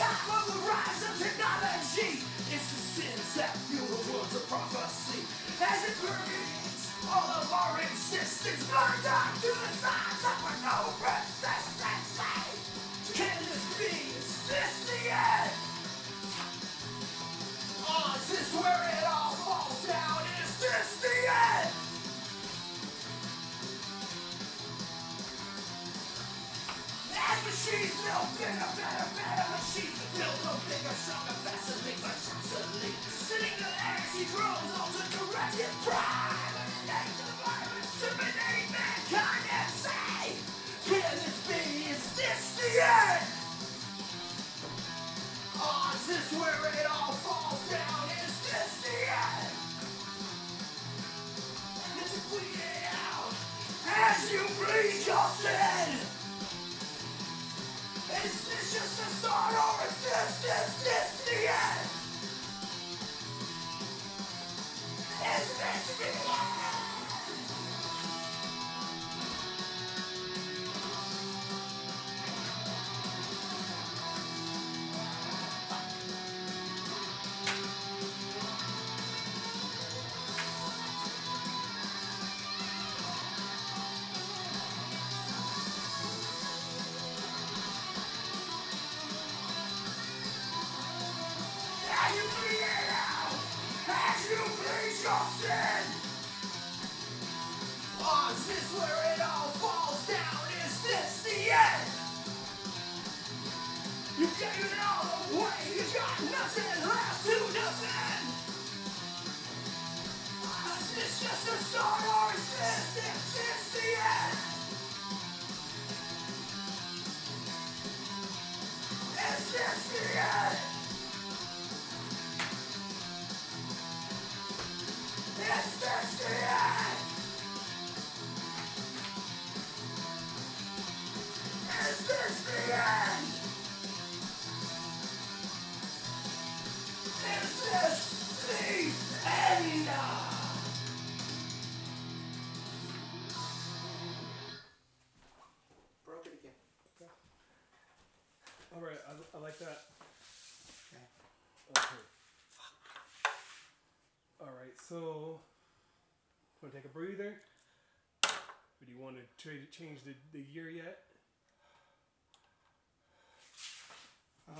time of the rise of technology. It's the sins that fuel the words of prophecy. As it permeates all of our existence, blind eye to the signs of our Machines build bigger, better, better machines build a bigger, stronger, faster, bigger, constantly. Sitting there as he grows on to directed pride. Eliminate the violence, terminate mankind and say, Can this be? Is this the end? Oh, is this where it all falls down? Is this the end? As you bleed it out, as you bleed your you bleed your sin. Oh, is this where All right, I, I like that. Okay. Okay. Fuck. All right, so want to take a breather? Or do you want to change the, the year yet? Uh,